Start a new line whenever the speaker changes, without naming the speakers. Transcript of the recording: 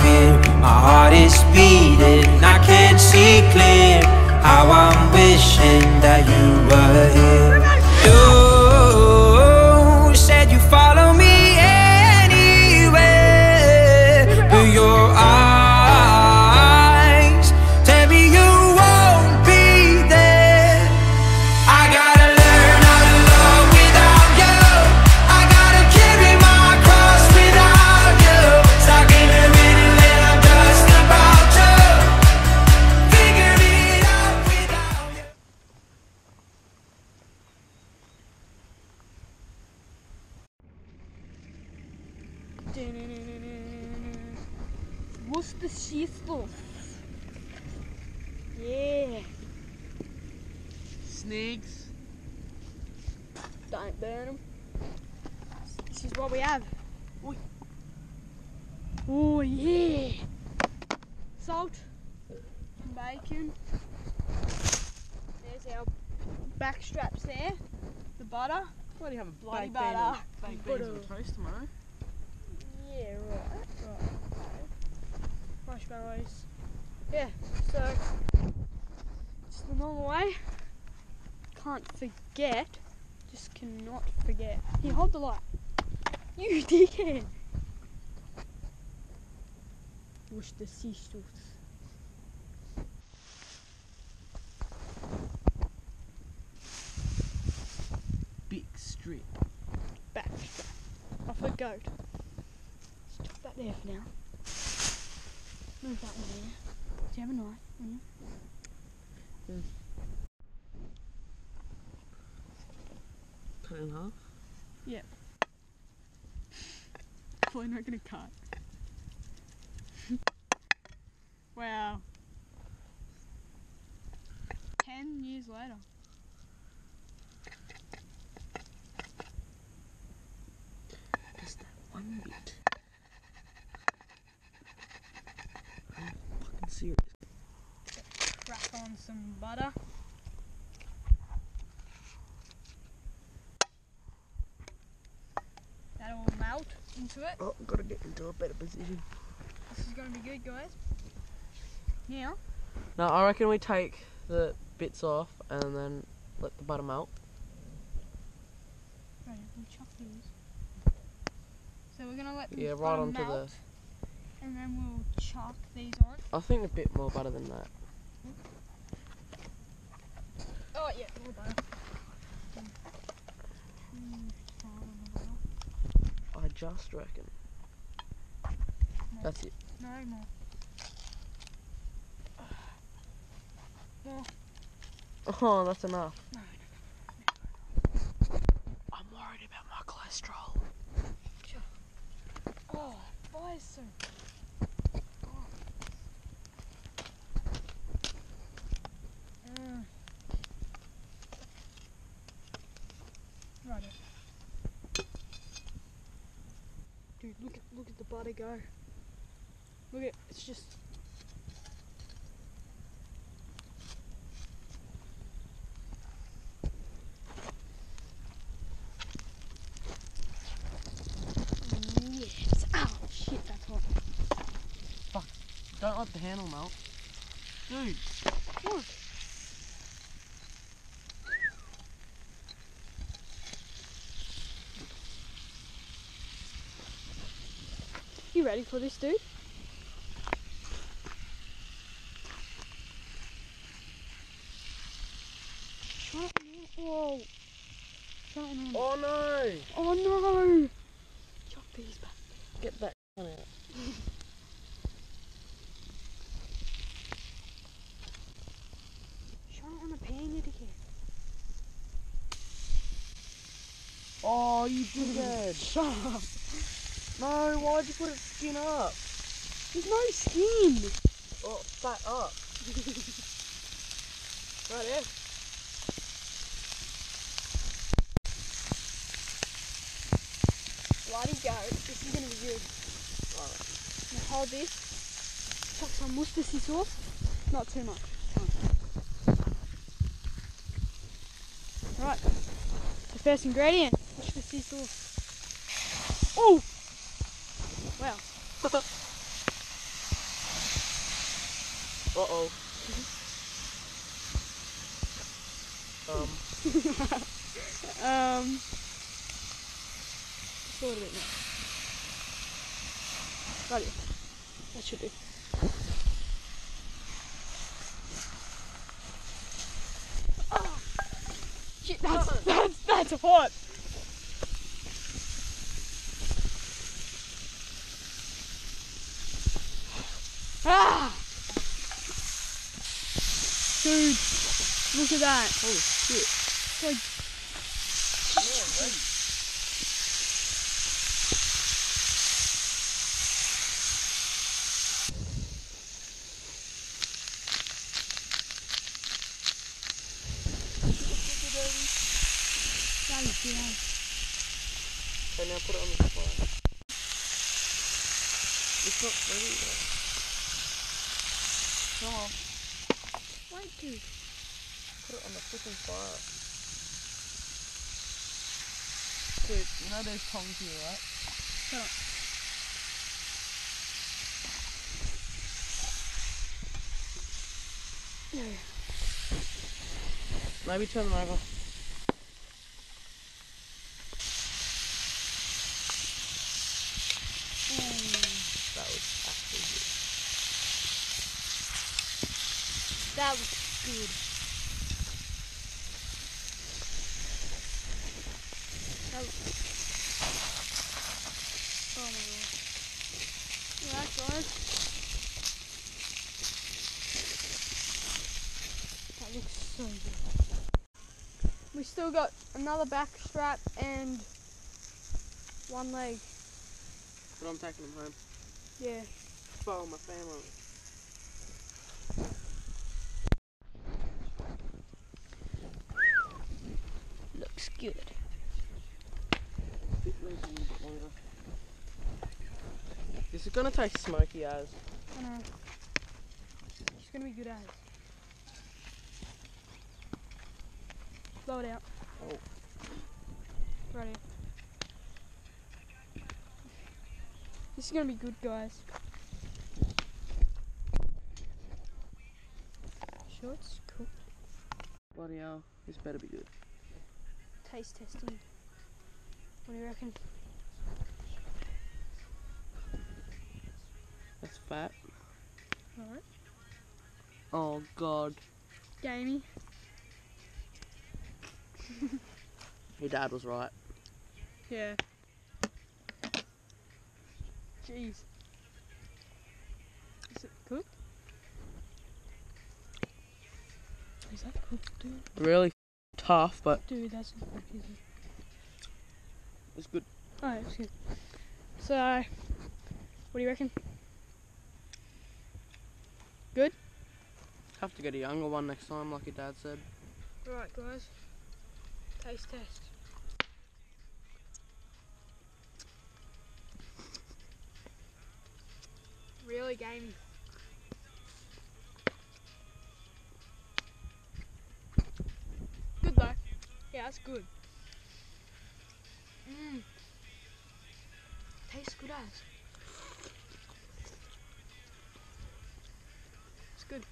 Fear. My heart is beating, I can't see clear. How I'm wishing that you were here.
Worcestershire. Yeah.
Snigs.
Don't burn them. This is what we have.
Oi.
Oh yeah. Salt. Bacon. There's our back straps there. The butter.
Bloody have a
Bloody
baked
butter.
baked beans on toast tomorrow.
Yeah, right. Right. Marshmallows. Yeah, so it's the normal way. Can't forget. Just cannot forget. Here, hold the light. You dickhead. Wish the sea sauce.
Big strip.
Back strap. Off a goat. Stick that there for now. Move that one there. Do you have a knife? on you? Hmm.
Cut it in half. Yep.
Probably not gonna cut. wow. Ten years later.
Just that one bit. I'm fucking serious.
Crack on some butter. That'll melt into it.
Oh, gotta get into a better position.
This is gonna be good, guys. Yeah.
Now, I reckon we take the bits off and then let the butter melt.
right, we'll chuck these. So we're gonna let them
Yeah, right
butter
onto the-
and then we'll chuck these on.
I think a bit more butter than that.
Yeah, more butter. Fine on the butter.
I just reckon.
No.
That's it.
No more. More.
Oh, that's enough.
No,
I'm worried about my cholesterol.
Oh, why so? bloody go. Look at it, it's just... Yes. Oh, shit, that's hot. Fuck.
Don't let the handle melt. Dude.
You ready for this, dude? Whoa.
Oh no!
Oh no! Chuck these back.
Get that one out.
Shut up on the pan, you dickhead.
Oh, you dickhead.
Shut up.
No, why'd you put it skin up?
There's no skin.
Oh, fat up. right there.
Bloody go. This is gonna be good. Now hold this. Chuck some Worcestershire sauce. Not too much. Right. The first ingredient. Worcestershire sauce. Oh! Wow.
Uh oh. um,
Um. Just a little bit more. Right That should do. Oh. Shit, that's, that's, that's hot. Ah! Dude, look at that.
holy shit.
Like, is good.
Okay, now put it on the fire. It's not ready. On,
Wait, dude.
put it on the flipping fire. Dude, you know there's tongs here, right?
Shut up.
Maybe turn them over. That was actually good.
That was good. That was... Oh my god. Alright guys. That looks so good. We still got another back strap and one leg.
But I'm taking them home.
Yeah.
For my family.
Good.
Bit leaves a little bit longer. This is gonna taste smoky as.
I know. She's gonna be good at it. Blow it out.
Oh.
Right here. This is gonna be good, guys. Sure, it's cool.
Bloody hell, this better be good.
Taste testing. What do you reckon?
That's fat.
Alright.
Oh god.
Gamey.
Your dad was right.
Yeah. Jeez. Is it cooked? Is that cooked, dude?
Really tough, but
Dude, that's not cooked, is
it's good.
Oh, it's good. So, what do you reckon? Good?
Have to get a younger one next time, like your dad said.
Right, guys. Taste test. Really gamey. Good though. Yeah, that's good. Mmm. Tastes good as. It's good.